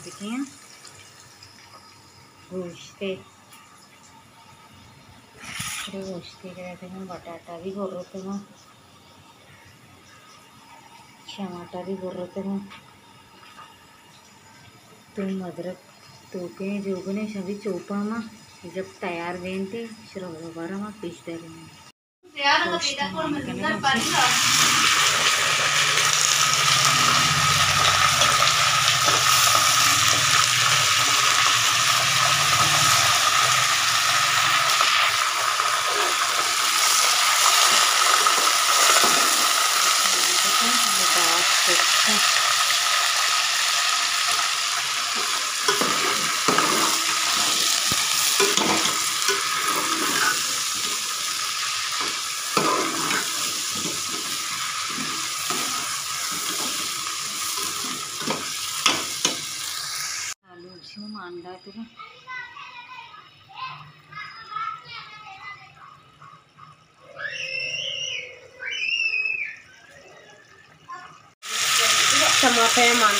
हैं गोश्ते थोड़े रहते हैं बटाटा भी बोल रहे थे टमाटर भी बोल रहे थे तुम अदरक तोके जोगने सभी चोपा में जब तैयार वेन थे श्रवबारा में पीस दे रहे हैं अंडा तो टमाटर मांग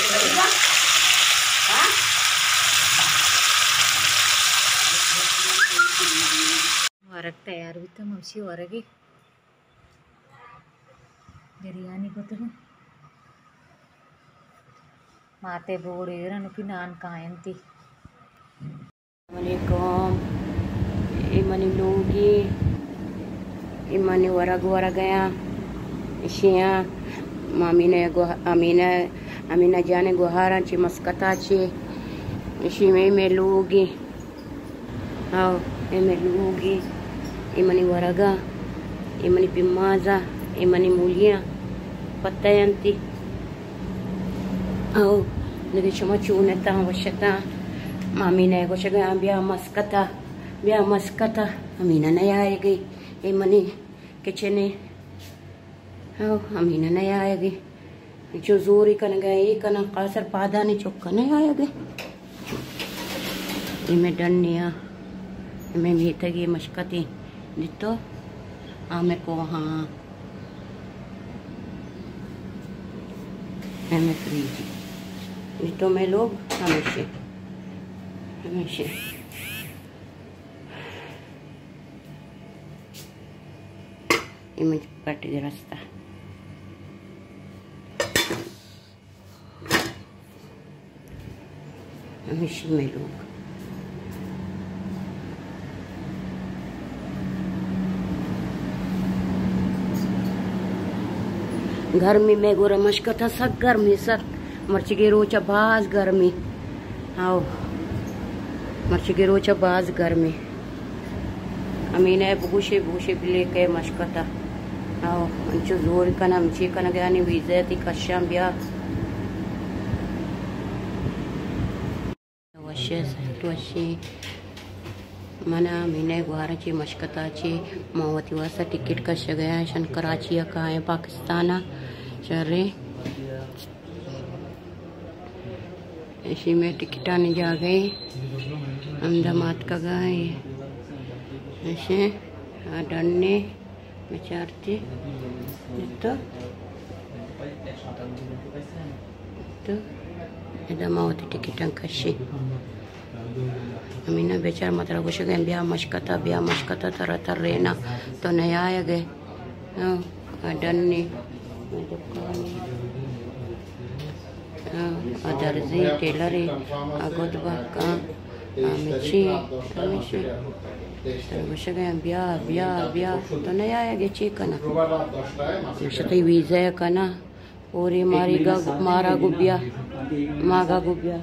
ಹೊರಗೆ ತಯಾರಿತ್ತು ಮುಗಿಸಿ ಹೊರಗೆ ಬಿರಿಯಾನಿ ಗೊತ್ತಿಲ್ಲ ಮಾತೆ ಬೋಡಿದ್ರೆ ಅನ್ಕಿ ನಾನು ಕಾಯಂತಿ Assalamualaikum Imani Lugi Imani warag waragaya Ishiya Mamina go Amina Amina jane gohara chi maskata chi Ishi me me Au me Imani waraga Imani pimaza Imani mulia Patayanti Au Nige chuneta washata गया ब्याह मस्कता ब्याह मस्कता अमीना नहीं आएगी ये money kitchen हाँ अमीना नहीं आएगी जो जोरी नहीं चुका नहीं आएगी ये मैं डनिया मैं मीठगी मशकती दितो हाँ हाँ लोग हमेशा कट रास्ता हमेशा में लोग गर्मी में गोरा मशक था सक गर्मी सक मर्च के रोचा बाज गर्मी आओ, मर्च के रोचा बाज गर्मी अमीन अमीना बुगुशे बुगुशे लेके मशकता आओ, अंचो ज़ोर कना मची कना गया नी वीज़ती कशाम बिया वशे वशे मना मीने गुहाराची मशकताची, मावती वासा टिकीट कशा गया शन कराची या का है पाकिस्तान? शर्रे। ऐसी में टिकटाने जा गई अहमदाबाद का गए ऐसे डरने विचारते तो तो दमावती टिकटां कशी? अमीना बेचार मतलब कुछ गए ब्याह मशकता ब्याह मशकता तरह तरह रहना तो नहीं आए गए डरने दर्जी टेलर अगोदबा का मिची मिची कुछ गए ब्याह ब्याह ब्याह तो नहीं आया गया ची कना शती वीज़ा कना पूरी मारी गा मारा गुबिया मागा गुबिया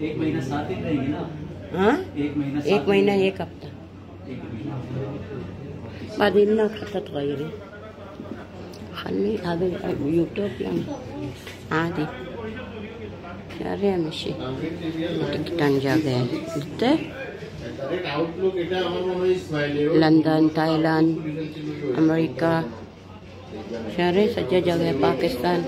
एक महीना सात दिन रहेगी ना हाँ? एक महीना एक हफ़्ता। बाद इतना खतत गई रे हमें अब यूट्यूब पे आदि अरे हमेशे टिकटन जा गए इतने? London Thailand America. सारे सज्जा जगह पाकिस्तान।